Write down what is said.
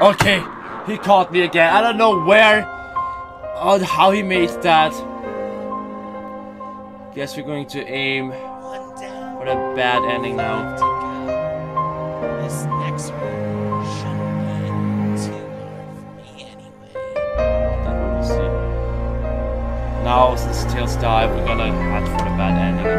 Okay, he caught me again. I don't know where or how he made that. Guess we're going to aim for a bad ending now. This next Now, since tails died, we're gonna head for the bad ending.